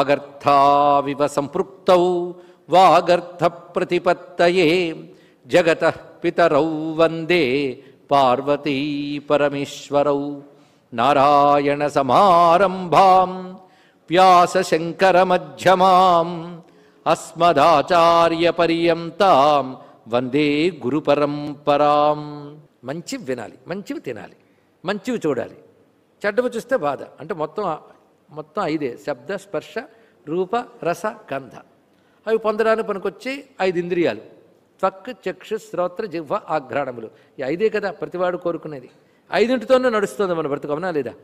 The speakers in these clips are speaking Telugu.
వాగర్థావివ సంపృక్తౌ వాగర్థ ప్రతిపత్తయే జగత పితరౌ వందే పార్వతీ పరమేశ్వరౌ నారాయణ సమారంభాం వ్యాస శంకర మధ్యమాం అస్మదాచార్య వందే గురు పరంపరాం మంచివి వినాలి మంచివి తినాలి మంచివి చూడాలి. చెడ్డవి చూస్తే బాధ అంటే మొత్తం మొత్తం ఐదే. శబ్ద స్పర్శ రూప రస గంధ. అవి పొందడానికి పనికొచ్చి ఐదు ఇంద్రియాలు. త్వక్ చక్షు శ్రోత్ర జిహ్వ ఆఘ్రాణములు. ఈ ఐదే కదా ప్రతివాడు కోరుకునేది. ఐదింటితోనే నడుస్తుంది మన బ్రతుకు లేదా?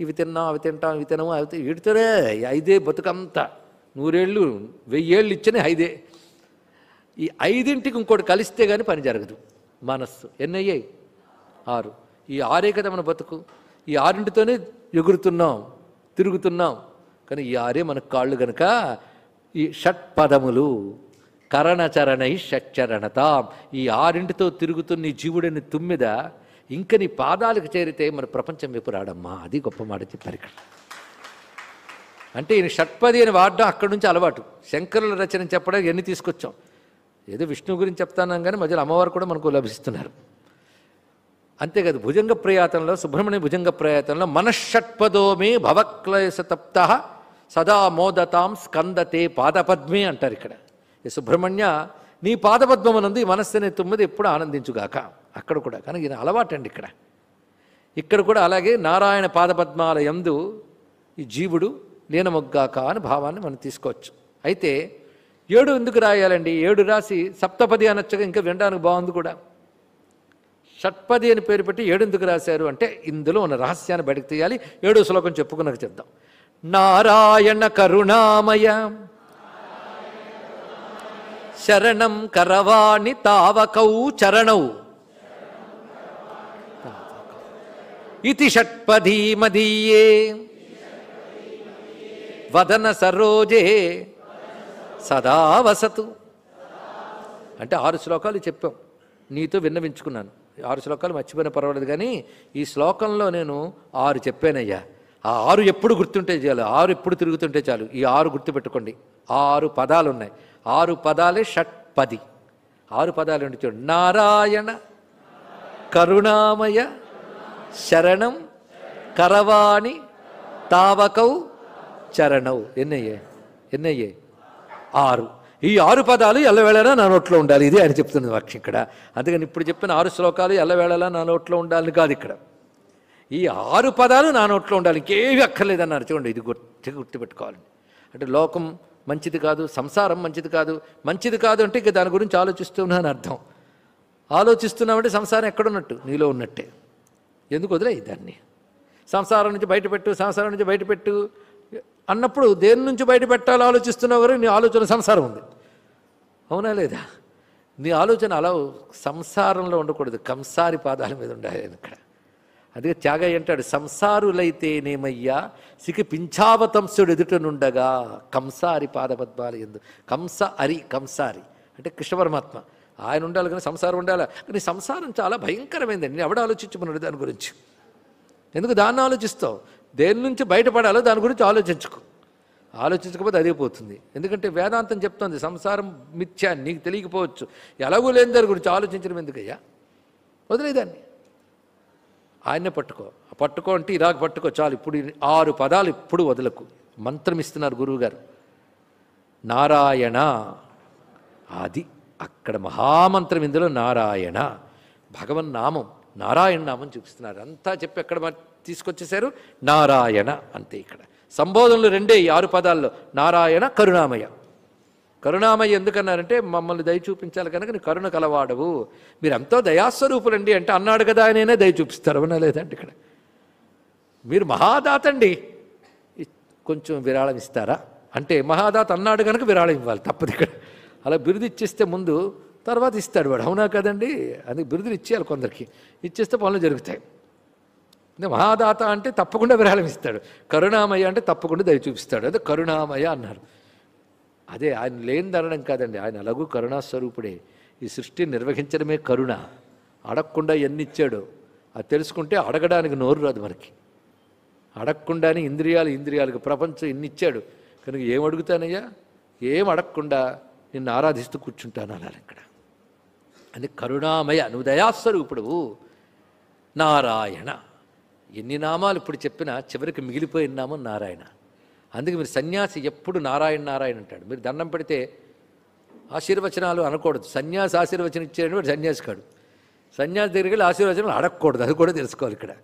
ఇవి తిన్నాం అవి తింటాం ఇవి తినము అవి వీటితోనే ఐదే బతుకంతా నూరేళ్ళు వెయ్యేళ్ళు ఇచ్చిన ఐదే. ఈ ఐదింటికి ఇంకోటి కలిస్తే కానీ పని జరగదు. మనస్సు. ఎన్నయ్యాయి ఆరు. ఈ ఆరే కదా మన బతుకు ఈ ఆరింటితోనే ఎగురుతున్నాం. తిరుగుతున్నాం. కానీ ఈ ఆరే మన కాళ్ళు గనక ఈ షట్ పదములు కరణచరణై షట్చరణతాం. ఈ ఆరింటితో తిరుగుతున్న ఈ జీవుడని తుమ్మిద ఇంక నీ పాదాలకు చేరితే మన ప్రపంచం వైపు రాడమ్మా. అది గొప్ప మాట చెప్పారు ఇక్కడ అంటే ఈయన షట్పది అని వాడడం అక్కడి నుంచి అలవాటు. శంకరుల రచన చెప్పడానికి ఎన్ని తీసుకొచ్చాం? ఏదో విష్ణువు గురించి చెప్తాను కానీ మధ్యలో అమ్మవారు కూడా మనకు లభిస్తున్నారు. అంతేకాదు భుజంగ ప్రయాతంలో సుబ్రహ్మణ్య భుజంగ ప్రయాతంలో మనషట్పదోమే భవక్లయసతప్త సదా మోదతాం స్కందతే పాదపద్మే అంటారు ఇక్కడ. ఈ సుబ్రహ్మణ్య నీ పాదపద్మమునందు ఈ మనస్సు తుమ్మిది ఎప్పుడు ఆనందించుగాక. అక్కడ కూడా కానీ ఇది అలవాటండి ఇక్కడ. ఇక్కడ కూడా అలాగే నారాయణ పాదపద్మాల యందు ఈ జీవుడు లీనమొగ్గాక అని భావాన్ని మనం తీసుకోవచ్చు. అయితే ఏడు ఎందుకు రాయాలండి? ఏడు రాసి సప్తపది అనొచ్చగా ఇంకా వినడానికి బాగుంది కూడా. షట్పది అని పేరు పెట్టి ఏడెందుకు రాశారు అంటే ఇందులో ఉన్న రహస్యాన్ని బయటకు తీయాలి. ఏడో శ్లోకం చెప్పుకున్నాక చెప్దాం. నారాయణ కరుణామయ శరణం కరవాణి తావకౌ చరణౌ. ఇది షట్పదీ మదీయే. వదన సరోజే. సదా వసతు. అంటే ఆరు శ్లోకాలు చెప్పాం. నీతో విన్నవించుకున్నాను. ఆరు శ్లోకాలు మర్చిపోయిన పర్వాలేదు కానీ ఈ శ్లోకంలో నేను ఆరు చెప్పానయ్యా. ఆ ఆరు ఎప్పుడు గుర్తుంటే చాలు ఆరు ఎప్పుడు తిరుగుతుంటే చాలు. ఈ ఆరు గుర్తుపెట్టుకోండి. ఆరు పదాలు ఉన్నాయి ఆరు పదాలే షట్పది. ఆరు పదాలు ఉండి చూడు? నారాయణ కరుణామయ శరణం కరవాణి తావకౌ చరణౌ. ఎన్నయ్యే? ఎన్నయ్యే? ఆరు. ఈ ఆరు పదాలు ఎల్లవేళలా నా నోట్లో ఉండాలి. ఇది ఆయన చెప్తున్నది వాక్యం ఇక్కడ. అందుకని ఇప్పుడు చెప్పిన ఆరు శ్లోకాలు ఎల్లవేళలా నా నోట్లో ఉండాలని కాదు ఇక్కడ. ఈ ఆరు పదాలు నా నోట్లో ఉండాలి. ఇంకేవి అక్కర్లేదన్నారు. చూడండి ఇది గుర్తు గుర్తుపెట్టుకోవాలండి అంటే లోకం మంచిది కాదు సంసారం మంచిది కాదు. మంచిది కాదు అంటే ఇక దాని గురించి ఆలోచిస్తున్నాను అర్థం. ఆలోచిస్తున్నామంటే సంసారం ఎక్కడున్నట్టు? నీలో ఉన్నట్టే. ఎందుకు వదిలే దాన్ని? సంసారం నుంచి బయటపెట్టు సంసారం నుంచి బయటపెట్టు. అన్నప్పుడు దేని నుంచి బయట పెట్టాలో ఆలోచిస్తున్నావు కానీ నీ ఆలోచన సంసారం ఉంది. అవునా లేదా? నీ ఆలోచన అలా సంసారంలో ఉండకూడదు. కంసారి పాదాల మీద ఉండాలి ఇక్కడ. అందుకే త్యాగయ్య అంటాడు సంసారులైతేనేమయ్యా సికి పింఛావతంసుడు ఎదుటనుండగా కంసారి పాదపద్మాలు ఎందు కంస అరి కంసారి. అంటే కృష్ణ పరమాత్మ. ఆయన ఉండాలి కానీ సంసారం ఉండాలి? కానీ సంసారం చాలా భయంకరమైందండి. నేను ఎవడు ఆలోచించమన్నాడు దాని గురించి? ఎందుకు దాన్ని ఆలోచిస్తావు? దేని నుంచి బయటపడాలో దాని గురించి ఆలోచించుకో. ఆలోచించకపోతే అదే పోతుంది. ఎందుకంటే వేదాంతం చెప్తోంది సంసారం మిథ్యా నీకు తెలియకపోవచ్చు. ఎలాగూ లేని దాని గురించి ఆలోచించడం ఎందుకయ్యా? వదిలేదాన్ని. ఆయన్నే పట్టుకో. పట్టుకో అంటే ఇలాగ పట్టుకో చాలు. ఇప్పుడు ఆరు పదాలు ఇప్పుడు వదలకు. మంత్రం ఇస్తున్నారు గురువుగారు. నారాయణ. అది అక్కడ మహామంత్రం ఇందులో నారాయణ. భగవన్ నామం నారాయణ నామం చూపిస్తున్నారు. అంతా చెప్పి ఎక్కడ తీసుకొచ్చేశారు. నారాయణ అంతే ఇక్కడ. సంబోధనలు రెండే ఈ ఆరు పదాల్లో. నారాయణ కరుణామయ. కరుణామయ్య ఎందుకన్నారంటే మమ్మల్ని దయ చూపించాలి కనుక నీ కరుణ కలవాడవు. మీరు ఎంతో దయాస్వరూపులండి అంటే అన్నాడు కదా ఆయననే దయ చూపిస్తారు. అవునా లేదండి ఇక్కడ? మీరు మహాదాత అండి. కొంచెం విరాళం ఇస్తారా? అంటే మహాదాత అన్నాడు కనుక విరాళం ఇవ్వాలి తప్పదు ఇక్కడ. అలా బిరుదు ఇచ్చేస్తే ముందు తర్వాత ఇస్తాడు వాడు. అవునా కదండి? అది బిరుదులు ఇచ్చేయాలి కొందరికి. ఇచ్చేస్తే పనులు జరుగుతాయి. అంటే మహాదాత అంటే తప్పకుండా విరాళం ఇస్తాడు. కరుణామయ్య అంటే తప్పకుండా దయ చూపిస్తాడు. అదే కరుణామయ్య అన్నారు. అదే ఆయన లేనిదనడం కాదండి. ఆయన అలగు కరుణాస్వరూపుడే ఈ సృష్టిని నిర్వహించడమే కరుణ. అడగకుండా ఎన్నిచ్చాడో అది తెలుసుకుంటే అడగడానికి నోరు రాదు మనకి. అడగకుండానే ఇంద్రియాలు ఇంద్రియాలకు ప్రపంచం ఇన్ని ఇచ్చాడు. కనుక ఏం అడుగుతానయ్యా? ఏం అడగకుండా నిన్ను ఆరాధిస్తూ కూర్చుంటాను అన్నారు ఇక్కడ. అని కరుణామయ నువ్వు దయాస్వరూపుడు. నారాయణ. ఎన్ని నామాలు ఇప్పుడు చెప్పినా చివరికి మిగిలిపోయిన నామం నారాయణ. అందుకే మీరు సన్యాసి ఎప్పుడు నారాయణ నారాయణ అంటాడు. మీరు దండం పెడితే ఆశీర్వచనాలు అనకూడదు. సన్యాసి ఆశీర్వచనం ఇచ్చేయండి సన్యాసి కాడు. సన్యాసి దగ్గరికి వెళ్ళి ఆశీర్వచనాలు అడగకూడదు. అది కూడా తెలుసుకోవాలి ఇక్కడ.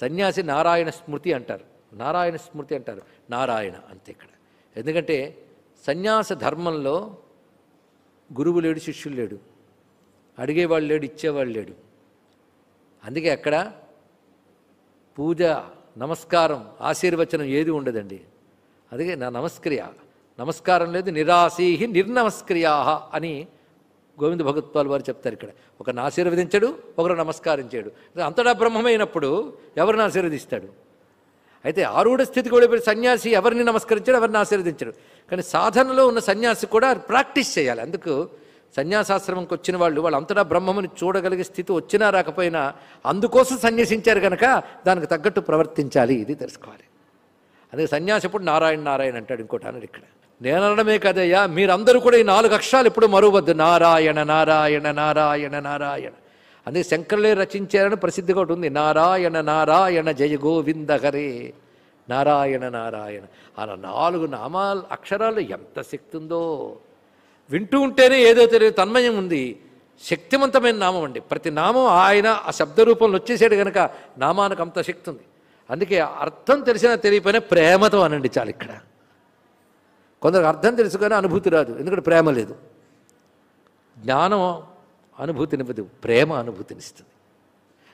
సన్యాసి నారాయణ స్మృతి అంటారు. నారాయణ స్మృతి అంటారు. నారాయణ అంతే ఇక్కడ. ఎందుకంటే సన్యాస ధర్మంలో గురువు లేడు శిష్యులు లేడు. అడిగేవాళ్ళు లేడు ఇచ్చేవాళ్ళు లేడు. అందుకే అక్కడ పూజ నమస్కారం ఆశీర్వచనం ఏది ఉండదండి. అందుకే నా నమస్క్రియ. నమస్కారం లేదు నిరాశీహి నిర్నమస్క్రియా అని గోవింద భగత్వాలు వారు చెప్తారు ఇక్కడ. ఒకరిని ఆశీర్వదించడు ఒకరు నమస్కరించాడు అంతటా బ్రహ్మమైనప్పుడు ఎవరిని ఆశీర్వదిస్తాడు? అయితే ఆరూఢ స్థితికి వెళ్ళిపోయిన సన్యాసి ఎవరిని నమస్కరించాడు ఎవరిని ఆశీర్వదించాడు? కానీ సాధనలో ఉన్న సన్యాసి కూడా ప్రాక్టీస్ చేయాలి. అందుకు సన్యాసాశ్రమంకి వచ్చిన వాళ్ళు వాళ్ళంతటా బ్రహ్మముని చూడగలిగే స్థితి వచ్చినా రాకపోయినా అందుకోసం సన్యసించారు కనుక దానికి తగ్గట్టు ప్రవర్తించాలి ఇది తెలుసుకోవాలి. అదే సన్యాసి ఇప్పుడు నారాయణ నారాయణ అంటాడు ఇంకోటి అన్నాడు ఇక్కడ. నేను అనడమే కదయ్యా మీరందరూ కూడా ఈ నాలుగు అక్షరాలు ఇప్పుడు మరువద్దు. నారాయణ నారాయణ నారాయణ నారాయణ. అదే శంకరులే రచించారని ప్రసిద్ధిగా ఒకటి ఉంది. నారాయణ నారాయణ జయ గోవింద హరే. నారాయణ నారాయణ. అలా నాలుగు నామాలు అక్షరాలు ఎంత శక్తి ఉందో. వింటూ ఉంటేనే ఏదో తెలియదు తన్మయం ఉంది. శక్తివంతమైన నామం అండి. ప్రతి నామం ఆయన ఆ శబ్ద రూపంలో వచ్చేసాడు కనుక నామానికి అంత శక్తి ఉంది. అందుకే అర్థం తెలిసినా తెలియపోయినా ప్రేమతో అనండి చాలు ఇక్కడ. కొందరికి అర్థం తెలుసుకుని అనుభూతి రాదు ఎందుకంటే ప్రేమ లేదు. జ్ఞానం అనుభూతినివ్వదు ప్రేమ అనుభూతినిస్తుంది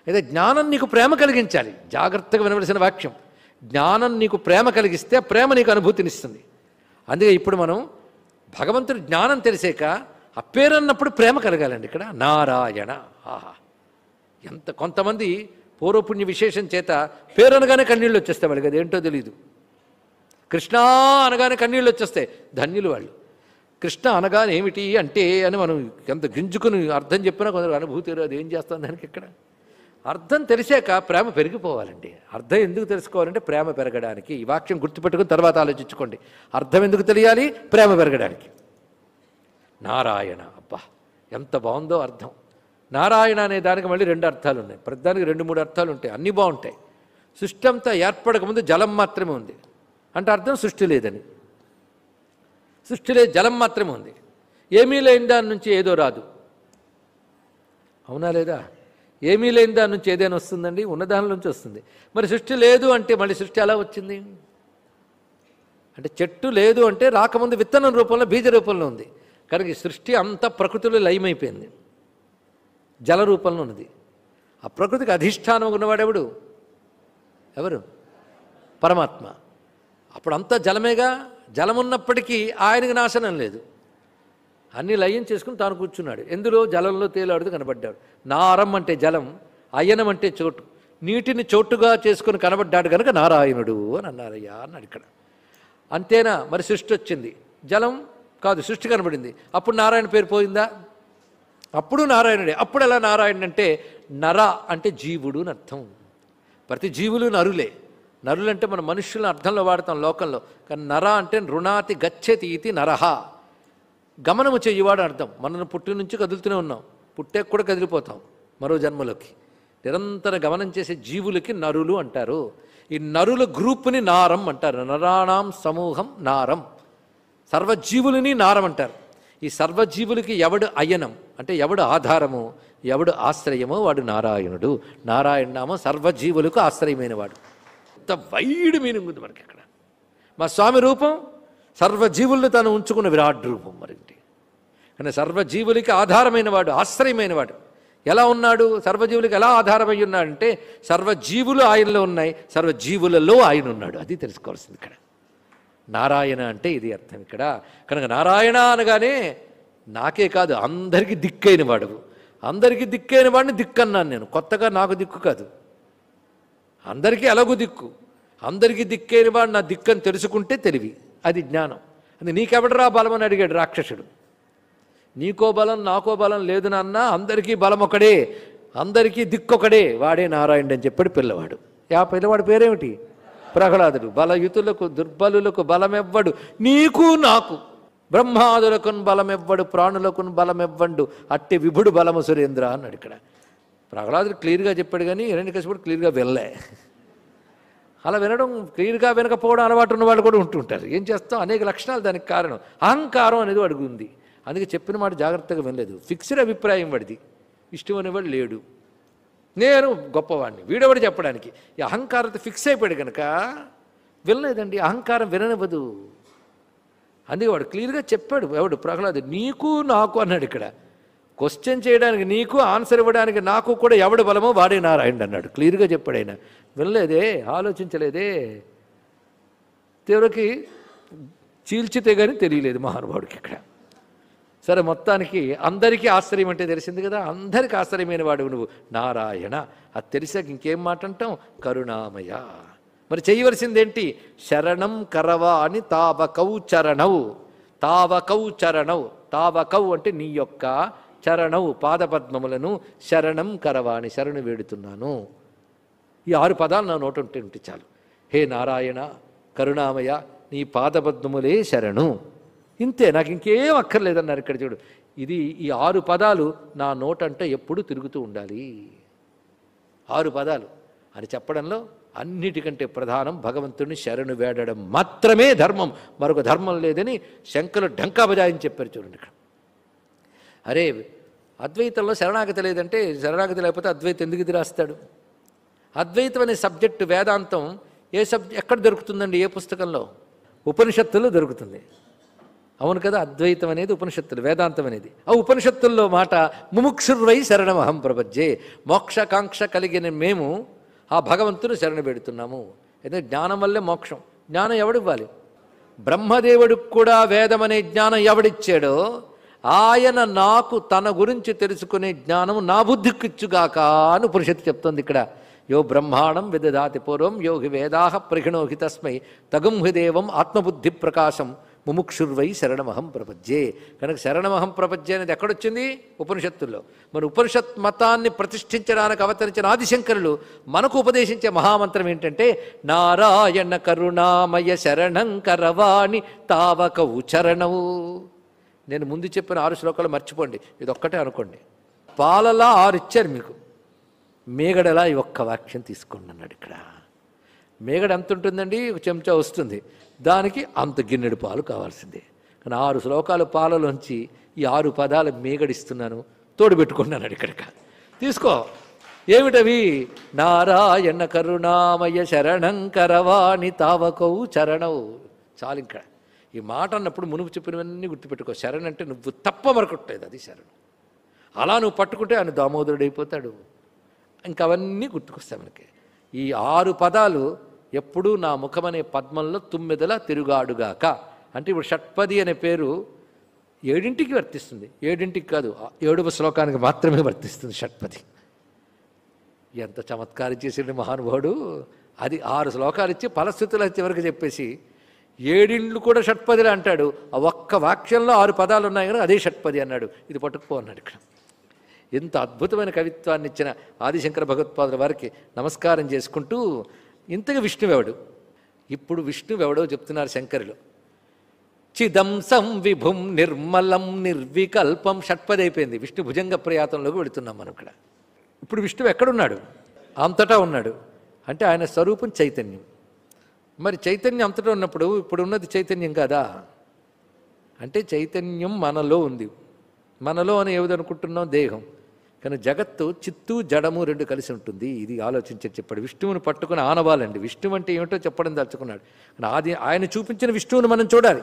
అయితే జ్ఞానం నీకు ప్రేమ కలిగించాలి. జాగ్రత్తగా వినవలసిన వాక్యం. జ్ఞానం నీకు ప్రేమ కలిగిస్తే ప్రేమ నీకు అనుభూతినిస్తుంది అందుకే ఇప్పుడు మనం భగవంతుడు జ్ఞానం తెలిసాక ఆ పేరు అన్నప్పుడు ప్రేమ కలగాలండి ఇక్కడ. నారాయణ. ఆహా. ఎంత కొంతమంది పూర్వపుణ్య విశేషం చేత పేరు అనగానే కన్నీళ్ళు వచ్చేస్తాయి వాళ్ళకి అదేంటో తెలియదు కృష్ణ అనగానే కన్నీళ్ళు వచ్చేస్తాయి ధన్యులు వాళ్ళు. కృష్ణ అనగానే ఏమిటి అంటే అని మనం ఎంత గింజుకుని అర్థం చెప్పినా కొందరు అనుభూతి అది ఏం చేస్తాం దానికి ఇక్కడ? అర్థం తెలిసాక ప్రేమ పెరిగిపోవాలండి. అర్థం ఎందుకు తెలుసుకోవాలంటే ప్రేమ పెరగడానికి. ఈ వాక్యం గుర్తుపెట్టుకుని తర్వాత ఆలోచించుకోండి. అర్థం ఎందుకు తెలియాలి? ప్రేమ పెరగడానికి. నారాయణ. అబ్బా! ఎంత బాగుందో అర్థం. నారాయణ అనే దానికి మళ్ళీ రెండు అర్థాలు ఉన్నాయి. ప్రతిదానికి రెండు మూడు అర్థాలు ఉంటాయి. అన్నీ బాగుంటాయి. సృష్టి అంతా ఏర్పడకముందు జలం మాత్రమే ఉంది. అంటే అర్థం సృష్టి లేదని. సృష్టి లేదు జలం మాత్రమే ఉంది. ఏమీ లేని దాని నుంచి ఏదో రాదు. అవునా లేదా? ఏమీ లేని దాని నుంచి ఏదైనా వస్తుందండి? ఉన్నదాని నుంచి వస్తుంది. మరి సృష్టి లేదు అంటే మళ్ళీ సృష్టి ఎలా వచ్చింది? అంటే చెట్టు లేదు అంటే రాకముందు విత్తనం రూపంలో బీజ రూపంలో ఉంది. కనుక ఈ సృష్టి అంతా ప్రకృతిలో లయమైపోయింది. జల రూపంలో ఉన్నది. ఆ ప్రకృతికి అధిష్టానం ఉన్నవాడెవడు ఎవరు? పరమాత్మ. అప్పుడు అంతా జలమేగా? జలమున్నప్పటికీ ఆయనకు ఆయనకి నాశనం లేదు. అన్ని లయం చేసుకుని తాను కూర్చున్నాడు. ఎందులో? జలంలో తేలాడుతూ కనబడ్డాడు. నారం అంటే జలం అయనం అంటే చోటు. నీటిని చోటుగా చేసుకుని కనబడ్డాడు కనుక నారాయణుడు అని అన్నారయ్యా అన్నాడు ఇక్కడ. అంతేనా? మరి సృష్టి వచ్చింది. జలం కాదు సృష్టి కనబడింది. అప్పుడు నారాయణ పేరు పోయిందా? అప్పుడు నారాయణుడే. అప్పుడు ఎలా నారాయణుడు అంటే నర అంటే జీవుడు అని అర్థం. ప్రతి జీవులు నరులే. నరులంటే మన మనుషులను అర్థంలో వాడతాం లోకంలో. కానీ నర అంటే రుణాతి గచ్చతి ఇది నరహ. గమనము చెయ్యవాడు అర్థం. మనను పుట్టి నుంచి కదులుతూనే ఉన్నాం. పుట్టాక కూడా కదిలిపోతాం మరో జన్మలోకి. నిరంతర గమనం చేసే జీవులకి నరులు అంటారు. ఈ నరుల గ్రూపుని నారం అంటారు. నరాణం సమూహం నారం. సర్వజీవులని నారం అంటారు. ఈ సర్వజీవులకి ఎవడు అయనం? అంటే ఎవడు ఆధారము? ఎవడు ఆశ్రయమో వాడు నారాయణుడు. నారాయణ నామం సర్వజీవులకు ఆశ్రయమైన వాడు ఇంత వైడ్ మీనింగ్ ఉంది మనకి ఇక్కడ మా స్వామి రూపం సర్వజీవుల్ని తను ఉంచుకున్న విరాట్ రూపం మరింటి. కానీ సర్వజీవులకి ఆధారమైన వాడు ఆశ్రయమైన వాడు. ఎలా ఉన్నాడు? సర్వజీవులకి ఎలా ఆధారమై ఉన్నాడు అంటే సర్వజీవులు ఆయనలో ఉన్నాయి సర్వజీవులలో ఆయన ఉన్నాడు. అది తెలుసుకోవాల్సింది ఇక్కడ. నారాయణ అంటే ఇది అర్థం ఇక్కడ. కనుక నారాయణ అనగానే నాకే కాదు అందరికీ దిక్కైన వాడు. అందరికీ దిక్కైన వాడిని దిక్కన్నాను నేను. కొత్తగా నాకు దిక్కు కాదు. అందరికీ ఎలాగూ దిక్కు. అందరికీ దిక్కైన వాడు నా దిక్కని తెలుసుకుంటే తెలివి. అది జ్ఞానం. అది నీకెవడరా బలం అని అడిగాడు రాక్షసుడు. నీకో బలం నాకో బలం లేదు నాన్న అందరికీ బలం ఒకడే అందరికీ దిక్కొకడే వాడే నారాయణుడు అని చెప్పాడు పిల్లవాడు. ఆ పిల్లవాడు పేరేమిటి? ప్రహ్లాదుడు. బలయుతులకు దుర్బలులకు బలమెవ్వడు? నీకు నాకు. బ్రహ్మాదులకు బలమెవ్వడు ప్రాణులకు బలమెవ్వండు. అట్టి విభుడు బలము సురేంద్ర అన్నాడు ఇక్కడ ప్రహ్లాదుడు క్లియర్గా చెప్పాడు కానీ హిరణ్యకశిపుడు క్లియర్గా వెళ్ళే అలా వినడం క్లియర్గా వినకపోవడం అలవాటు ఉన్న వాళ్ళు కూడా ఉంటుంటారు. ఏం చేస్తాం? అనేక లక్షణాలు దానికి కారణం. అహంకారం అనేది అడుగుంది అందుకే చెప్పిన మాట జాగ్రత్తగా వినలేదు. ఫిక్స్డ్ అభిప్రాయం వాడిది. ఇష్టం అనేవాడు లేడు. నేను గొప్పవాడిని. వీడెవడు చెప్పడానికి? ఈ అహంకారంతో ఫిక్స్ అయిపోయాడు కనుక వినలేదండి. అహంకారం విననివ్వదు. అందుకే వాడు క్లియర్గా చెప్పాడు. ఎవడు? ప్రహ్లాదు. నీకు నాకు అన్నాడు ఇక్కడ. క్వశ్చన్ చేయడానికి నీకు ఆన్సర్ ఇవ్వడానికి నాకు కూడా ఎవడు బలమో వాడే నారాయణ అన్నాడు. క్లియర్గా చెప్పాడు ఆయన. వినలేదే ఆలోచించలేదే. తీవ్రకి చీల్చితే కానీ తెలియలేదు మహానుభావుడికి ఇక్కడ. సరే మొత్తానికి అందరికీ ఆశ్చర్యం అంటే తెలిసింది కదా అందరికీ ఆశ్చర్యమైన వాడు నువ్వు. నారాయణ అది తెలిసాక ఇంకేం మాట అంటాం కరుణామయ. మరి చేయవలసిందేంటి? శరణం కరవ అని తావకౌ చరణవు తావకౌ చరణవు తావకౌ అంటే నీ యొక్క చరణవు పాదపద్మములను శరణం కరవ అని శరణు వేడుతున్నాను. ఈ ఆరు పదాలు నా నోట ఉంటే ఉంటే చాలు. హే నారాయణ కరుణామయ నీ పాదపద్మములే శరణు. ఇంతే నాకు ఇంకేం అక్కర్లేదన్నారు ఇక్కడ చూడు. ఇది ఈ ఆరు పదాలు నా నోట ఎప్పుడు తిరుగుతూ ఉండాలి. ఆరు పదాలు. అని చెప్పడంలో అన్నిటికంటే ప్రధానం భగవంతుడిని శరణు వేడడం మాత్రమే ధర్మం. మరొక ధర్మం లేదని శంకరు ఢంకా బజాయని చెప్పారు చూడండి ఇక్కడ. అరే అద్వైతంలో శరణాగతి లేదంటే శరణాగతి లేకపోతే అద్వైతం ఎందుకు ఇది రాస్తాడు? అద్వైతం అనే సబ్జెక్టు వేదాంతం ఏ సబ్జెక్ట్ ఎక్కడ దొరుకుతుందండి ఏ పుస్తకంలో? ఉపనిషత్తుల్లో దొరుకుతుంది. అవును కదా అద్వైతం అనేది ఉపనిషత్తులు వేదాంతం అనేది ఆ ఉపనిషత్తుల్లో మాట ముముక్షుర్వై శరణమహం ప్రపజ్జే మోక్షకాంక్ష కలిగిన మేము ఆ భగవంతుని శరణ పెడుతున్నాము. అయితే జ్ఞానం వల్లే మోక్షం. జ్ఞానం ఎవడివ్వాలి? బ్రహ్మదేవుడికి కూడా వేదం అనే జ్ఞానం ఎవడిచ్చాడో ఆయన నాకు తన గురించి తెలుసుకునే జ్ఞానం నా బుద్ధికిచ్చుగాక అని ఉపనిషత్తు చెప్తోంది ఇక్కడ. యో బ్రహ్మాణం విదదాతి పూర్వం యోగి వేదాహ ప్రహిణోహి తస్మై తగుం హృదేవం ఆత్మబుద్ధి ప్రకాశం ముముక్షుర్వై శరణమహం ప్రపజ్యే కనుక శరణమహం ప్రపజ్యే అనేది ఎక్కడొచ్చింది? ఉపనిషత్తుల్లో. మరి ఉపనిషత్ మతాన్ని ప్రతిష్ఠించడానికి అవతరించిన ఆదిశంకరులు మనకు ఉపదేశించే మహామంత్రం ఏంటంటే నారాయణ కరుణామయ శరణం కరవాణి తావకవు చరణవు. నేను ముందు చెప్పిన ఆరు శ్లోకాలు మర్చిపోండి. ఇదొక్కటే అనుకోండి. పాలలా ఆరు ఇచ్చారు మీకు. మేగడలా ఈ ఒక్క వాక్యం తీసుకోండి అన్నాడు ఇక్కడ. మేగడ ఎంత ఉంటుందండి? ఒక చెంచా వస్తుంది. దానికి అంత గిన్నెడు పాలు కావాల్సిందే. కానీ ఆరు శ్లోకాలు పాలలోంచి ఈ ఆరు పదాలు మేగడిస్తున్నాను తోడు పెట్టుకున్నాను ఇక్కడ. తీసుకో. ఏమిటవి? నారాయణ కరుణామయ శరణం కరవాణి తావకవు చరణవు చాలు ఇంకా. ఈ మాట అన్నప్పుడు మునుపు చెప్పినవన్నీ గుర్తుపెట్టుకో. శరణ్ అంటే నువ్వు తప్ప మరొకట్లేదు అది శరణ్. అలా నువ్వు పట్టుకుంటే ఆయన దామోదరుడు అయిపోతాడు ఇంకా అవన్నీ గుర్తుకొస్తాయి మనకి. ఈ ఆరు పదాలు ఎప్పుడూ నా ముఖమనే పద్మంలో తుమ్మెదలా తిరుగాడుగాక. అంటే ఇప్పుడు షట్పది అనే పేరు ఏడింటికి వర్తిస్తుంది. ఏడింటికి కాదు ఏడవ శ్లోకానికి మాత్రమే వర్తిస్తుంది షట్పది. ఎంత చమత్కారం చేసిండు మహానుభావుడు. అది ఆరు శ్లోకాలు ఇచ్చి ఫలస్థితులు చివరికి చెప్పేసి ఏడిండ్లు కూడా షట్పదిలో అంటాడు. ఆ ఒక్క వాక్యంలో ఆరు పదాలు ఉన్నాయి కానీ అదే షట్పది అన్నాడు. ఇది పట్టుకుపో అన్నాడు ఇక్కడ. ఎంత అద్భుతమైన కవిత్వాన్ని ఇచ్చిన ఆదిశంకర భగవత్పాదుల వారికి నమస్కారం చేసుకుంటూ ఇంతగా విష్ణువెవడు? ఇప్పుడు విష్ణువెవడో చెప్తున్నారు శంకరులు. చిదంసం విభుం నిర్మలం నిర్వికల్పం షట్పదైపోయింది. విష్ణు భుజంగ ప్రయాతంలోకి వెళుతున్నాం మనం ఇక్కడ. ఇప్పుడు విష్ణువు ఎక్కడున్నాడు? అంతటా ఉన్నాడు. అంటే ఆయన స్వరూపం చైతన్యం. మరి చైతన్యం అంతటా ఉన్నప్పుడు ఇప్పుడు ఉన్నది చైతన్యం కాదా? అంటే చైతన్యం మనలో ఉంది. మనలో అని ఏదనుకుంటున్నాం దేహం. కానీ జగత్తు చిత్తు జడము రెండు కలిసి ఉంటుంది. ఇది ఆలోచించి చెప్పాడు. విష్ణువుని పట్టుకుని ఆనవాలండి. విష్ణువు అంటే ఏమిటో చెప్పడం దలుచుకున్నాడు. కానీ ఆది ఆయన చూపించిన విష్ణువుని మనం చూడాలి.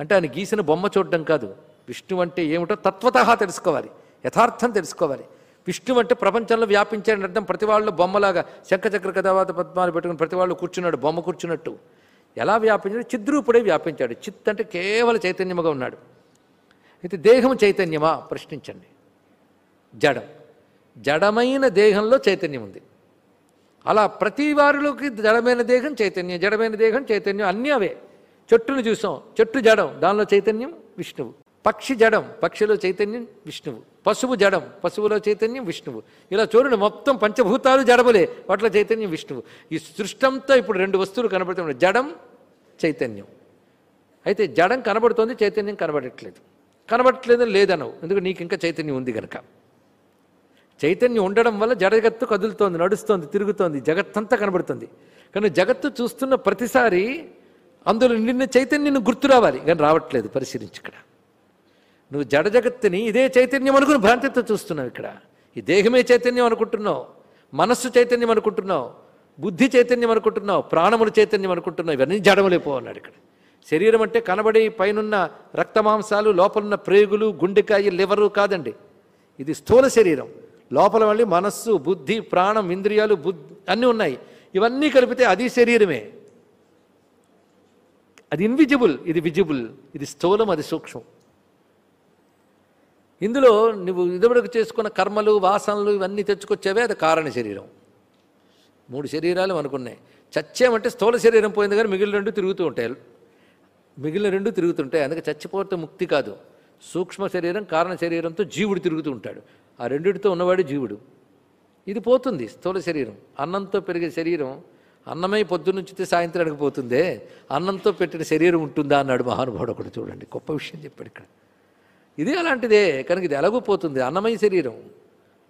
అంటే ఆయన గీసిన బొమ్మ చూడడం కాదు. విష్ణువు అంటే ఏమిటో తత్వత తెలుసుకోవాలి. యథార్థం తెలుసుకోవాలి. విష్ణువు అంటే ప్రపంచంలో వ్యాపించాడని అర్థం ప్రతి వాళ్ళు బొమ్మలాగా శంఖచక్ర కథావాత పద్మాలు పెట్టుకుని ప్రతి వాళ్ళు కూర్చున్నాడు. బొమ్మ కూర్చున్నట్టు. ఎలా వ్యాపించాడు? చిద్రూపుడే వ్యాపించాడు. చిత్ అంటే కేవలం చైతన్యముగా ఉన్నాడు. అయితే దేహం చైతన్యమా? ప్రశ్నించండి. జడం. జడమైన దేహంలో చైతన్యం ఉంది. అలా ప్రతి వారిలోకి జడమైన దేహం చైతన్యం జడమైన దేహం చైతన్యం అన్నీ అవే. చెట్టును చూసాం చెట్టు జడం దానిలో చైతన్యం విష్ణువు. పక్షి జడం పక్షిలో చైతన్యం విష్ణువు. పశువు జడం పశువులో చైతన్యం విష్ణువు. ఇలా చూడండి మొత్తం పంచభూతాలు జడములే వాటిలో చైతన్యం విష్ణువు. ఈ సృష్టంతో ఇప్పుడు రెండు వస్తువులు కనబడుతున్నాయి. జడం చైతన్యం. అయితే జడం కనబడుతోంది చైతన్యం కనబడట్లేదు. కనబడట్లేదు లేదనవు. ఎందుకు నీకు ఇంకా చైతన్యం ఉంది కనుక చైతన్యం ఉండడం వల్ల జడగత్తు కదులుతోంది నడుస్తోంది తిరుగుతోంది జగత్తంతా కనబడుతుంది. కానీ జగత్తు చూస్తున్న ప్రతిసారి అందులో నిన్న చైతన్యం గుర్తు రావాలి. కానీ రావట్లేదు పరిశీలించి ఇక్కడ. నువ్వు జడ జగత్తుని ఇదే చైతన్యం అనుకుని భ్రాంతితో చూస్తున్నావు ఇక్కడ. ఈ దేహమే చైతన్యం అనుకుంటున్నావు మనస్సు చైతన్యం అనుకుంటున్నావు బుద్ధి చైతన్యం అనుకుంటున్నావు ప్రాణములు చైతన్యం అనుకుంటున్నావు ఇవన్నీ జడములేపో అన్నాడు ఇక్కడ. శరీరం అంటే కనబడి పైనున్న రక్తమాంసాలు లోపలున్న ప్రేగులు గుండెకాయ లివరు కాదండి. ఇది స్థూల శరీరం. లోపల మళ్ళీ మనస్సు బుద్ధి ప్రాణం ఇంద్రియాలు బుద్ధి అన్నీ ఉన్నాయి. ఇవన్నీ కలిపితే అది శరీరమే. అది ఇన్విజిబుల్ ఇది విజిబుల్ ఇది స్థూలం అది సూక్ష్మం. ఇందులో నువ్వు ఇదివరకు చేసుకున్న కర్మలు వాసనలు ఇవన్నీ తెచ్చుకొచ్చేవే అది కారణ శరీరం. మూడు శరీరాలు అనుకున్నాయి. చచ్చేమంటే స్థూల శరీరం పోయింది కానీ మిగిలిన రెండు తిరుగుతూ ఉంటాయి. మిగిలిన రెండు తిరుగుతుంటాయి. అందుకే చచ్చిపోతే ముక్తి కాదు. సూక్ష్మ శరీరం కారణ శరీరంతో జీవుడు తిరుగుతూ ఉంటాడు. ఆ రెండిటితో ఉన్నవాడు జీవుడు. ఇది పోతుంది స్థూల శరీరం. అన్నంతో పెరిగే శరీరం అన్నమై పొద్దునుంచితే సాయంత్రానికి పోతుందే. అన్నంతో పెట్టిన శరీరం ఉంటుందా అన్నాడు మహానుభావుడు ఒకటి చూడండి. గొప్ప విషయం చెప్పాడు ఇక్కడ. ఇది అలాంటిదే కనుక ఇది ఎలాగూ పోతుంది. అన్నమయ శరీరం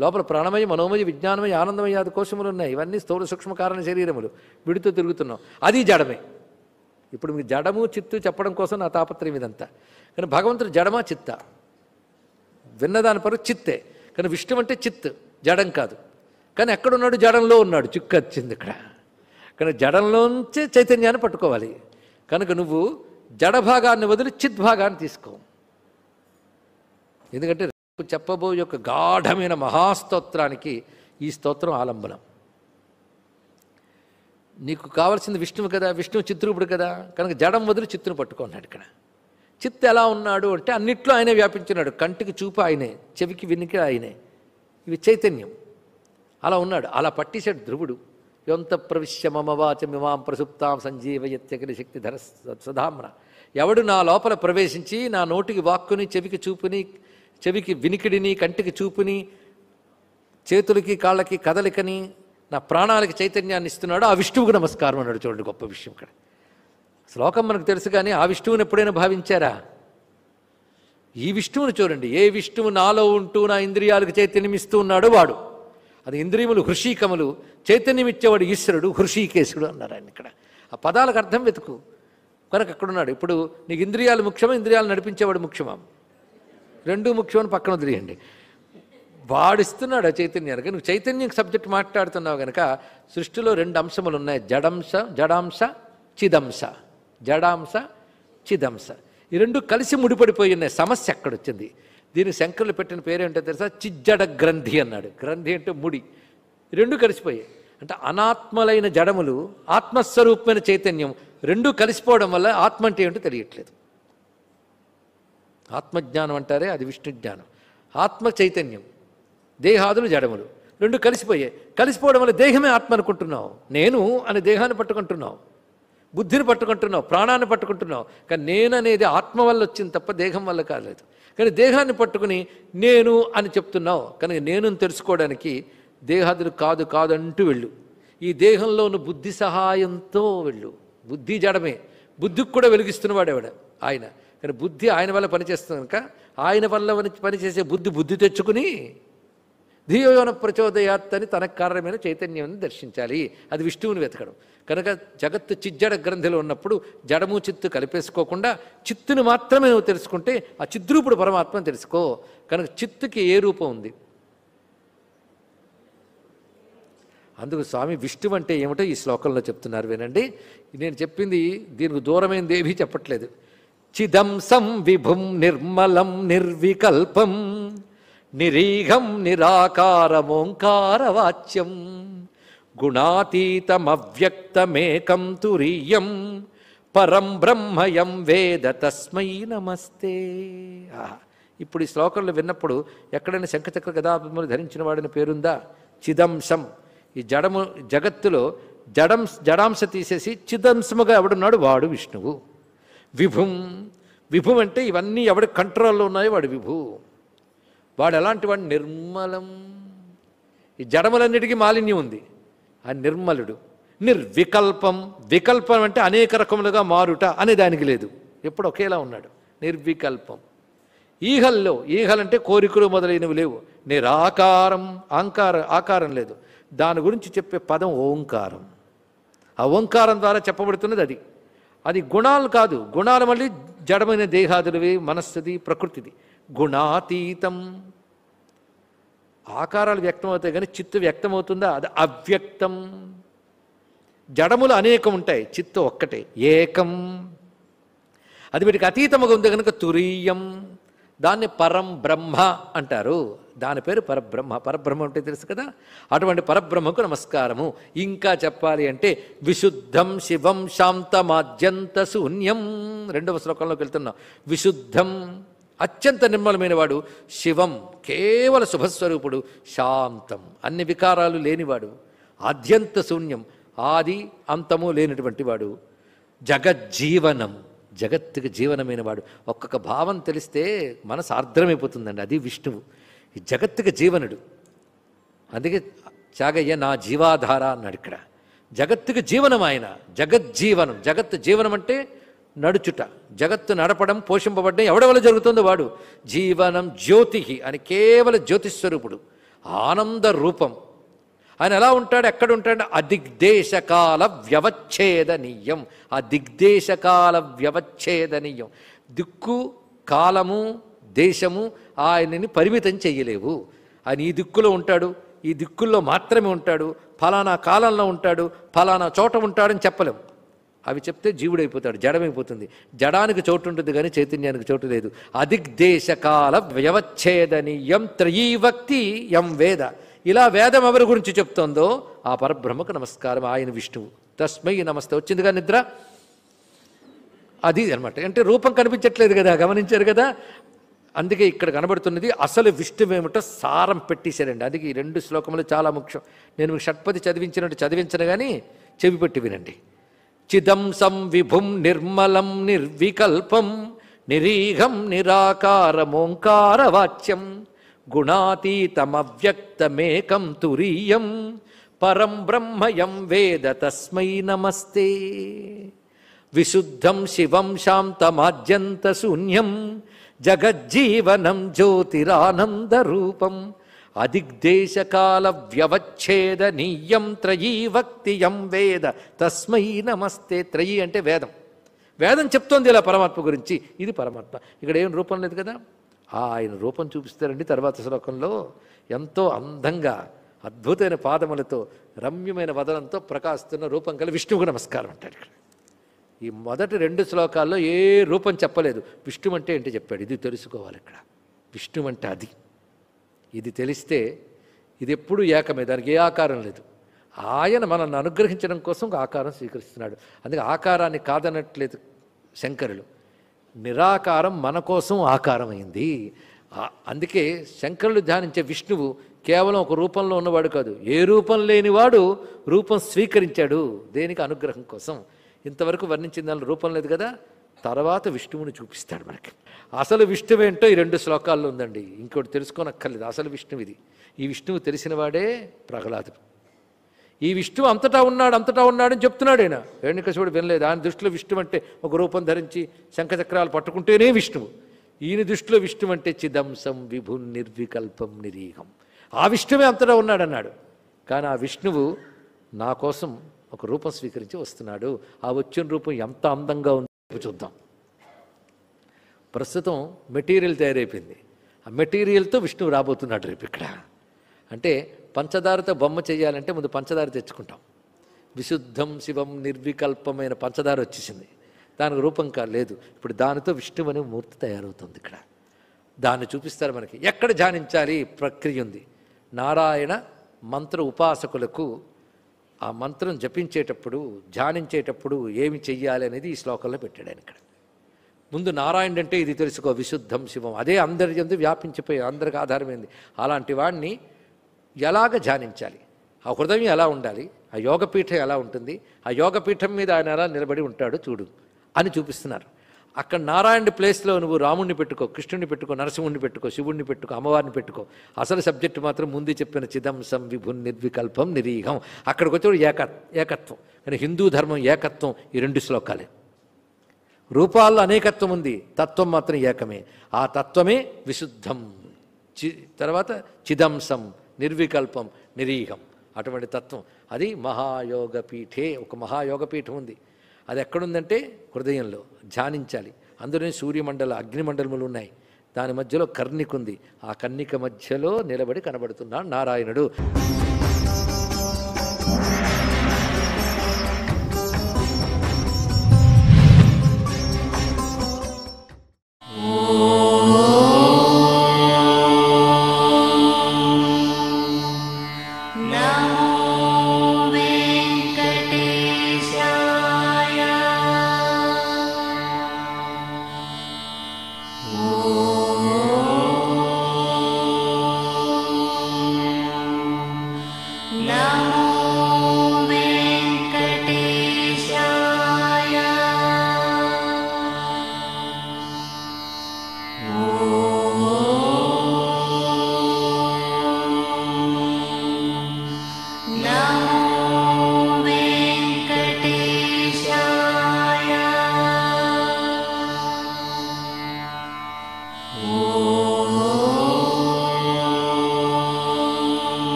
లోపల ప్రాణమయ మనోమయ విజ్ఞానమయ ఆనందమయ ఆది కోశములు ఉన్నాయి. ఇవన్నీ స్థూల సూక్ష్మ కారణ శరీరములు. విడితో తిరుగుతున్నాం. అది జడమే. ఇప్పుడు మీకు జడము చిత్తు చెప్పడం కోసం నా తాపత్రయం ఇదంతా. కానీ భగవంతుడు జడమా చిత్త? విన్నదాని పరు చిత్తే. కానీ విష్ణు అంటే చిత్ జడం కాదు. కానీ ఎక్కడున్నాడు? జడంలో ఉన్నాడు. చిక్కు వచ్చింది ఇక్కడ. కానీ జడంలోంచే చైతన్యాన్ని పట్టుకోవాలి. కనుక నువ్వు జడ భాగాన్ని వదిలి చిత్ భాగాన్ని తీసుకో. ఎందుకంటే రేపు చెప్పబోయే యొక్క గాఢమైన మహాస్తోత్రానికి ఈ స్తోత్రం ఆలంబనం. నీకు కావాల్సింది విష్ణువు కదా విష్ణువు చిత్రూపుడు కదా కనుక జడం వదిలి చిత్తును పట్టుకున్నాడు ఇక్కడ. చిత్తు ఎలా ఉన్నాడు అంటే అన్నిట్లో ఆయనే వ్యాపించున్నాడు కంటికి చూపు ఆయనే చెవికి వినికి ఆయనే. ఇవి చైతన్యం. అలా ఉన్నాడు. అలా పట్టేశాడు ధ్రువుడు. యొంత ప్రవిశ్య మమ వాచమిమాం ప్రసుప్తాం శక్తి శక్తిధర సధామ్న. ఎవడు నా లోపల ప్రవేశించి నా నోటికి వాక్కుని చెవికి చూపుని చెవికి వినికిడిని కంటికి చూపుని చేతులకి కాళ్ళకి కదలికని నా ప్రాణాలకి చైతన్యాన్ని ఇస్తున్నాడు ఆ విష్ణువుకు నమస్కారం అన్నాడు చూడండి గొప్ప విషయం ఇక్కడ. శ్లోకం మనకు తెలుసు కానీ ఆ విష్ణువుని ఎప్పుడైనా భావించారా? ఈ విష్ణువుని చూడండి. ఏ విష్ణువు నాలో ఉంటూ నా ఇంద్రియాలకు చైతన్యం ఇస్తూ ఉన్నాడో వాడు. అది ఇంద్రియములు హృషీకములు చైతన్యం ఇచ్చేవాడు ఈశ్వరుడు హృషీకేశుడు అన్నారు ఆయన ఇక్కడ. ఆ పదాలకు అర్థం వెతుకు. కనుక అక్కడున్నాడు. ఇప్పుడు నీకు ఇంద్రియాలు ముఖ్యమా? ఇంద్రియాలు నడిపించేవాడు ముఖ్యమా? రెండు ముఖ్యమని పక్కన వదిలేయండి. వాడిస్తున్నాడు ఆ చైతన్యానికి. నువ్వు చైతన్యం సబ్జెక్ట్ మాట్లాడుతున్నావు కనుక సృష్టిలో రెండు అంశములు ఉన్నాయి జడంశ జడాంశ చిదంశ. జడాంశ చిదంశ. ఈ రెండు కలిసి ముడిపడిపోయి ఉన్నాయి సమస్య అక్కడొచ్చింది. దీనికి శంకరులు పెట్టిన పేరేంటో తెలుసా? చిజ్జడ గ్రంథి అన్నాడు. గ్రంథి అంటే ముడి. రెండు కలిసిపోయాయి. అంటే అనాత్మలైన జడములు ఆత్మస్వరూపమైన చైతన్యం రెండు కలిసిపోవడం వల్ల ఆత్మ అంటే ఏంటో తెలియట్లేదు. ఆత్మజ్ఞానం అంటారే అది విష్ణు జ్ఞానం. ఆత్మ చైతన్యం దేహాదులు జడములు రెండు కలిసిపోయాయి. కలిసిపోవడం వల్ల దేహమే ఆత్మ అనుకుంటున్నావు. నేను అనే దేహాన్ని పట్టుకుంటున్నావు. బుద్ధిని పట్టుకుంటున్నావు ప్రాణాన్ని పట్టుకుంటున్నావు. కానీ నేను అనేది ఆత్మ వల్ల వచ్చింది తప్ప దేహం వల్ల కాలేదు. కానీ దేహాన్ని పట్టుకుని నేను అని చెప్తున్నావు. కనుక నేను తెలుసుకోవడానికి దేహాదులు కాదు కాదంటూ వెళ్ళు. ఈ దేహంలో ఉన్న బుద్ధి సహాయంతో వెళ్ళు. బుద్ధి జడమే. బుద్ధికి కూడా వెలిగిస్తున్నవాడేవాడు ఆయన. కానీ బుద్ధి ఆయన వల్ల పనిచేస్తుంది కనుక ఆయన వల్ల పని- పనిచేసే బుద్ధి బుద్ధి తెచ్చుకుని ధియోయోన ప్రచోదయాత్ అని తనకు కారణమైన చైతన్యాన్ని దర్శించాలి. అది విష్ణువుని వెతకడం. కనుక జగత్తు చిజ్జడ గ్రంథిలో ఉన్నప్పుడు జడము చిత్తు కలిపేసుకోకుండా చిత్తుని మాత్రమే నువ్వు తెలుసుకుంటే ఆ చిద్రూపుడు పరమాత్మ తెలుసుకో. కనుక చిత్తుకి ఏ రూపం ఉంది? అందుకు స్వామి విష్ణువు అంటే ఏమిటో ఈ శ్లోకంలో చెప్తున్నారు వినండి. నేను చెప్పింది దీనికి దూరమైనది ఏమీ చెప్పట్లేదు. చిదంసం విభుం నిర్మలం నిర్వికల్పం. నిరీఘం నిరాకారమోంకారవాచ్యం గుణాతీతమవ్యక్తమేకం తురీయం పరం బ్రహ్మయం వేద తస్మై నమస్తే. ఆహా. ఇప్పుడు ఈ శ్లోకంలో విన్నప్పుడు ఎక్కడైనా శంఖచక్ర గదాభిములు ధరించిన వాడిని పేరుందా? చిదంశం. ఈ జడము జగత్తులో జడం జడాంశ తీసేసి చిదంశముగా ఎవడున్నాడు? వాడు విష్ణువు. విభుం విభుం అంటే ఇవన్నీ ఎవడి కంట్రోల్లో ఉన్నాయో వాడు విభు. వాడు ఎలాంటి వాడు? నిర్మలం. ఈ జడములన్నిటికీ మాలిన్యం ఉంది. ఆ నిర్మలుడు నిర్వికల్పం. వికల్పం అంటే అనేక రకములుగా మారుట అనే దానికి లేదు. ఎప్పుడు ఒకేలా ఉన్నాడు. నిర్వికల్పం. ఈహల్లో ఈహలంటే కోరికలు మొదలైనవి లేవు. నిరాకారం ఆంకార ఆకారం లేదు. దాని గురించి చెప్పే పదం ఓంకారం. ఆ ఓంకారం ద్వారా చెప్పబడుతున్నది అది. అది గుణాలు కాదు. గుణాలు మళ్ళీ జడమైన దేహాదులవి మనస్సుది ప్రకృతిది. గుణాతీతం. ఆకారాలు వ్యక్తమవుతాయి కానీ చిత్తు వ్యక్తమవుతుందా? అది అవ్యక్తం. జడములు అనేకం ఉంటాయి చిత్తు ఒక్కటే ఏకం. అది వీటికి అతీతముగా ఉంది కనుక తురీయం. దాన్ని పరం బ్రహ్మ అంటారు. దాని పేరు పరబ్రహ్మ. పరబ్రహ్మ అంటే తెలుసు కదా? అటువంటి పరబ్రహ్మకు నమస్కారము. ఇంకా చెప్పాలి అంటే విశుద్ధం శివం శాంతమాద్యంత శూన్యం. రెండవ శ్లోకంలోకి వెళ్తున్నాం. విశుద్ధం. అత్యంత నిర్మలమైన వాడు శివం కేవల శుభస్వరూపుడు శాంతం. అన్ని వికారాలు లేనివాడు ఆద్యంత శూన్యం ఆది అంతము లేనటువంటి వాడు జగజ్జీవనం జగత్తుకి జీవనమైన వాడు ఒక్కొక్క భావం తెలిస్తే మనసు ఆర్ద్రమైపోతుందండి. అది విష్ణువు. ఈ జగత్తుకి జీవనుడు. అందుకే చాగయ్య నా జీవాధార అన్నాడు ఇక్కడ. జగత్తుకి జీవనం ఆయన. జగజ్జీవనం. జగత్తు జీవనం అంటే నడుచుట. జగత్తు నడపడం పోషింపబడ్డం ఎవడెవల వల్ల జరుగుతుందో వాడు. జీవనం జ్యోతి అని కేవల జ్యోతిస్వరూపుడు ఆనంద రూపం. ఆయన ఎలా ఉంటాడు ఎక్కడ ఉంటాడు? అదిగ్దేశకాల వ్యవచ్ఛేదనీయం ఆ వ్యవచ్ఛేదనీయం దిక్కు కాలము దేశము ఆయనని పరిమితం చేయలేవు. ఆయన ఈ దిక్కులో ఉంటాడు ఈ దిక్కుల్లో మాత్రమే ఉంటాడు. ఫలానా కాలంలో ఉంటాడు ఫలానా చోట ఉంటాడని చెప్పలేము అవి చెప్తే జీవుడైపోతాడు జడమైపోతుంది. జడానికి చోటు ఉంటుంది కానీ చైతన్యానికి చోటు లేదు. అదిగ్దేశకాల వ్యవచ్ఛేదనీయం త్రయీవక్తి యం వేద. ఇలా వేదం ఎవరి గురించి చెప్తోందో ఆ పరబ్రహ్మకు నమస్కారం. ఆయన విష్ణువు. తస్మై నమస్తే. వచ్చిందిగా నిద్ర? అది అనమాట. అంటే రూపం కనిపించట్లేదు కదా గమనించారు కదా? అందుకే ఇక్కడ కనబడుతున్నది అసలు విష్ణువేమిటో సారం పెట్టేశారండి. అందుకే ఈ రెండు శ్లోకములు చాలా ముఖ్యం. నేను మీకు చదివించినట్టు చదివించను కానీ చెవి పెట్టి వినండి. చిదంసం విభుం నిర్మలం నిర్వికల్పం నిరీఘం నిరాకారమోంకార వాచ్యం గుణాతీతమవ్యక్తమేకం తురీయం పరం బ్రహ్మయం వేద తస్మై నమస్తే విశుద్ధం శివం శాంతమాద్యంత శూన్యం జగజ్జీవనం జ్యోతిరానందరూపం అదిగ్దేశకాల త్రయీ భక్తియం వేద. తస్మై నమస్తే త్రయీ అంటే వేదం. వేదం చెప్తోంది ఇలా పరమాత్మ గురించి. ఇది పరమాత్మ. ఇక్కడ ఏం రూపం లేదు కదా. ఆయన రూపం చూపిస్తారండి తర్వాత శ్లోకంలో. ఎంతో అందంగా అద్భుతమైన పాదములతో రమ్యమైన వదనంతో ప్రకాశిస్తున్న రూపం కల విష్ణువుకు నమస్కారం అంటాడు ఇక్కడ. ఈ మొదటి రెండు శ్లోకాల్లో ఏ రూపం చెప్పలేదు. విష్ణు అంటే ఏంటి చెప్పాడు. ఇది తెలుసుకోవాలి ఇక్కడ. విష్ణు అంటే అది. ఇది తెలిస్తే ఇది ఎప్పుడు ఏకమే దానికి ఏ ఆకారం లేదు. ఆయన మనల్ని అనుగ్రహించడం కోసం ఆకారం స్వీకరిస్తున్నాడు. అందుకే ఆకారాన్ని కాదనట్లేదు శంకరులు. నిరాకారం మన కోసం ఆకారమైంది. అందుకే శంకరులు ధ్యానించే విష్ణువు కేవలం ఒక రూపంలో ఉన్నవాడు కాదు. ఏ రూపం లేనివాడు రూపం స్వీకరించాడు దేనికి అనుగ్రహం కోసం. ఇంతవరకు వర్ణించిన దానిలో రూపం లేదు కదా? తర్వాత విష్ణువుని చూపిస్తాడు మనకి. అసలు విష్ణువు ఏంటో ఈ రెండు శ్లోకాల్లో ఉందండి. ఇంకోటి తెలుసుకోనక్కర్లేదు. అసలు విష్ణువు ఇది. ఈ విష్ణువు తెలిసినవాడే ప్రహ్లాదుడు. ఈ విష్ణువు అంతటా ఉన్నాడు అంతటా ఉన్నాడని చెప్తున్నాడు ఆయన హిరణ్యకశిపుడు వినలేదు. ఆయన దృష్టిలో విష్ణువు అంటే ఒక రూపం ధరించి శంఖచక్రాలు పట్టుకుంటేనే విష్ణువు. ఈయన దృష్టిలో విష్ణువు అంటే చిదంసం విభు నిర్వికల్పం నిరీహం. ఆ విష్ణువే అంతటా ఉన్నాడన్నాడు. కానీ ఆ విష్ణువు నా కోసం ఒక రూపం స్వీకరించి వస్తున్నాడు. ఆ వచ్చిన రూపం ఎంత అందంగా ఉందో చూద్దాం ప్రస్తుతం మెటీరియల్ తయారైపోయింది. ఆ మెటీరియల్తో విష్ణువు రాబోతున్నాడు రేపు ఇక్కడ. అంటే పంచదారతో బొమ్మ చేయాలంటే ముందు పంచదార తెచ్చుకుంటాం. విశుద్ధం శివం నిర్వికల్పమైన పంచదార వచ్చేసింది. దానికి రూపం కాదు ఇప్పుడు దానితో విష్ణువు అనే మూర్తి తయారవుతుంది ఇక్కడ. దాన్ని చూపిస్తారు మనకి. ఎక్కడ ధ్యానించాలి? ప్రక్రియ ఉంది. నారాయణ మంత్ర ఉపాసకులకు ఆ మంత్రం జపించేటప్పుడు ధ్యానించేటప్పుడు ఏమి చెయ్యాలి అనేది ఈ శ్లోకంలో పెట్టాడు ఆయన ఇక్కడ. ముందు నారాయణుడు అంటే ఇది తెలుసుకో విశుద్ధం శివం. అదే అందరి ఎందు వ్యాపించిపోయి అందరికి ఆధారమైంది. అలాంటి వాడిని ఎలాగ ధ్యానించాలి? ఆ హృదయం ఎలా ఉండాలి? ఆ యోగపీఠం ఎలా ఉంటుంది? ఆ యోగపీఠం మీద ఆయన ఎలా నిలబడి ఉంటాడో చూడు అని చూపిస్తున్నారు. అక్కడ నారాయణ ప్లేస్లో నువ్వు రాముణ్ణి పెట్టుకో కృష్ణుని పెట్టుకో నరసింహుడిని పెట్టుకో శివుణ్ణి పెట్టుకో అమ్మవారిని పెట్టుకో. అసలు సబ్జెక్ట్ మాత్రం ముందు చెప్పిన చిదంసం విభున్ నిర్వికల్పం నిరీహం. అక్కడికి వచ్చే ఏక ఏకత్వం. కానీ హిందూ ధర్మం ఏకత్వం ఈ రెండు శ్లోకాలే. రూపాల్లో అనేకత్వం ఉంది తత్వం మాత్రం ఏకమే. ఆ తత్వమే విశుద్ధం. చి తర్వాత చిదంసం నిర్వికల్పం నిరీహం. అటువంటి తత్వం. అది మహాయోగ పీఠే ఒక మహాయోగ పీఠం ఉంది. అది ఎక్కడుందంటే హృదయంలో ధ్యానించాలి. అందులోనే సూర్యమండల అగ్నిమండలములు ఉన్నాయి. దాని మధ్యలో కర్ణికుంది. ఆ కర్ణిక మధ్యలో నిలబడి కనబడుతున్నాడు నారాయణుడు.